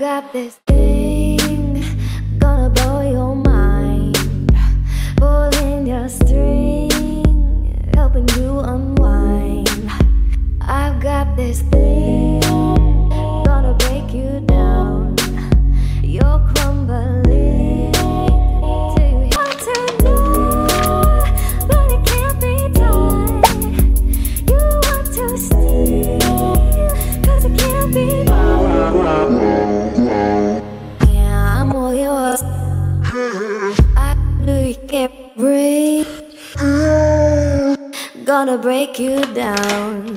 got this thing gonna blow your mind, pulling your string, helping you unwind. I've got this thing Gonna break you down.